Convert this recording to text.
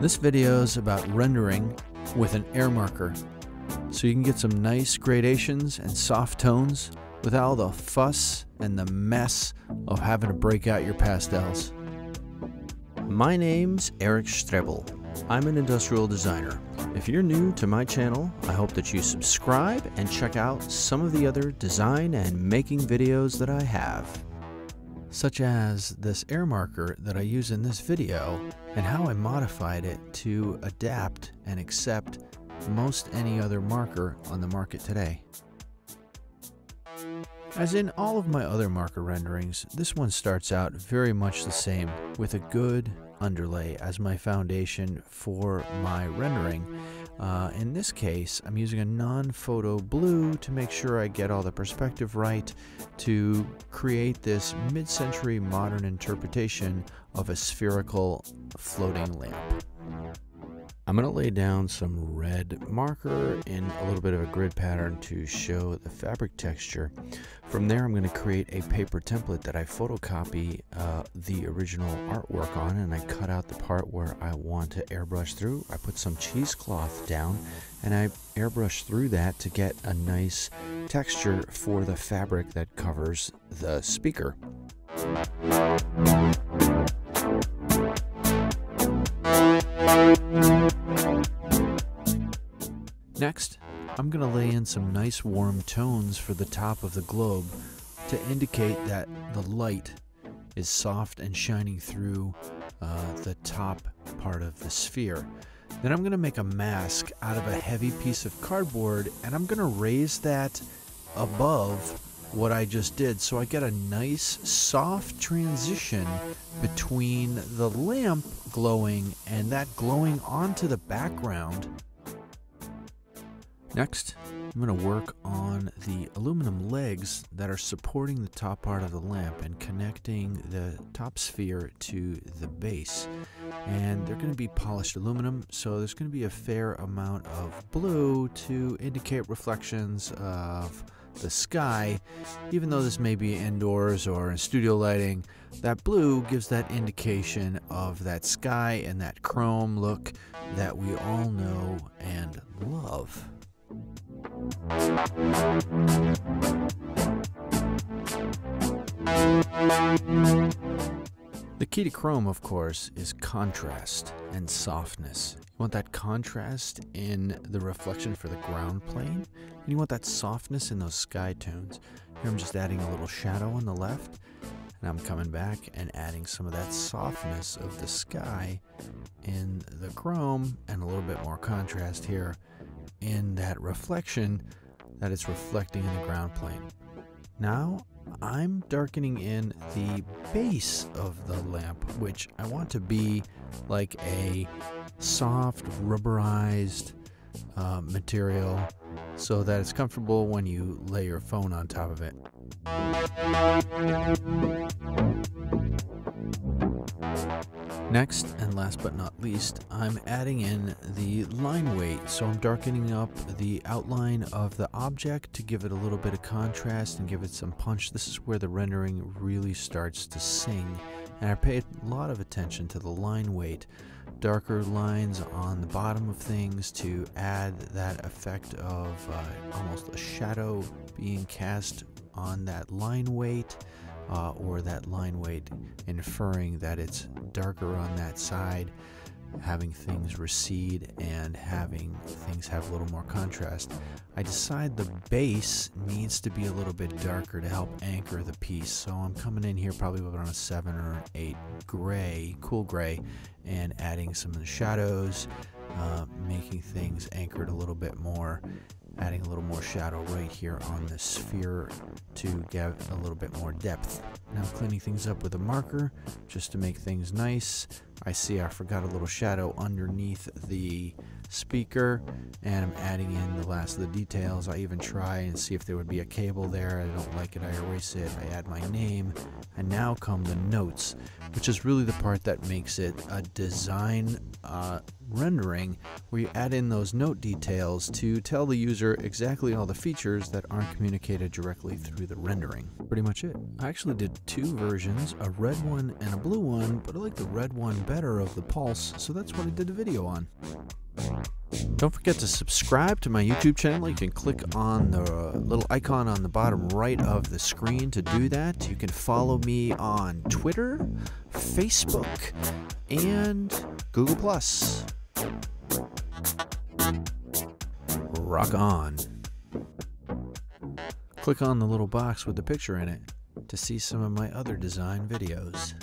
This video is about rendering with an air marker so you can get some nice gradations and soft tones without all the fuss and the mess of having to break out your pastels. My name's Eric Strebel. I'm an industrial designer. If you're new to my channel, I hope that you subscribe and check out some of the other design and making videos that I have such as this air marker that I use in this video and how I modified it to adapt and accept most any other marker on the market today. As in all of my other marker renderings, this one starts out very much the same with a good underlay as my foundation for my rendering uh, in this case, I'm using a non-photo blue to make sure I get all the perspective right to create this mid-century modern interpretation of a spherical floating lamp. I'm going to lay down some red marker in a little bit of a grid pattern to show the fabric texture. From there I'm going to create a paper template that I photocopy uh, the original artwork on and I cut out the part where I want to airbrush through. I put some cheesecloth down and I airbrush through that to get a nice texture for the fabric that covers the speaker. Next, I'm going to lay in some nice warm tones for the top of the globe to indicate that the light is soft and shining through uh, the top part of the sphere. Then I'm going to make a mask out of a heavy piece of cardboard and I'm going to raise that above what I just did so I get a nice soft transition between the lamp glowing and that glowing onto the background Next, I'm going to work on the aluminum legs that are supporting the top part of the lamp and connecting the top sphere to the base. And they're going to be polished aluminum, so there's going to be a fair amount of blue to indicate reflections of the sky. Even though this may be indoors or in studio lighting, that blue gives that indication of that sky and that chrome look that we all know and love. The key to chrome, of course, is contrast and softness. You want that contrast in the reflection for the ground plane, and you want that softness in those sky tones. Here I'm just adding a little shadow on the left, and I'm coming back and adding some of that softness of the sky in the chrome and a little bit more contrast here in that reflection that it's reflecting in the ground plane. Now I'm darkening in the base of the lamp, which I want to be like a soft, rubberized uh, material so that it's comfortable when you lay your phone on top of it. Next, and last but not least, I'm adding in the line weight. So I'm darkening up the outline of the object to give it a little bit of contrast and give it some punch. This is where the rendering really starts to sing. And I pay a lot of attention to the line weight. Darker lines on the bottom of things to add that effect of uh, almost a shadow being cast on that line weight uh, or that line weight, inferring that it's darker on that side, having things recede and having things have a little more contrast. I decide the base needs to be a little bit darker to help anchor the piece. So I'm coming in here probably around a 7 or an 8 gray, cool gray, and adding some of the shadows, uh, making things anchored a little bit more adding a little more shadow right here on the sphere to get a little bit more depth. Now cleaning things up with a marker just to make things nice. I see I forgot a little shadow underneath the speaker and I'm adding in the last of the details. I even try and see if there would be a cable there. I don't like it, I erase it. I add my name. And now come the notes, which is really the part that makes it a design uh, rendering where you add in those note details to tell the user exactly all the features that aren't communicated directly through the rendering. Pretty much it. I actually did two versions, a red one and a blue one, but I like the red one better of the Pulse, so that's what I did the video on. Don't forget to subscribe to my YouTube channel. You can click on the little icon on the bottom right of the screen to do that. You can follow me on Twitter, Facebook, and Google Plus. Rock on. Click on the little box with the picture in it to see some of my other design videos.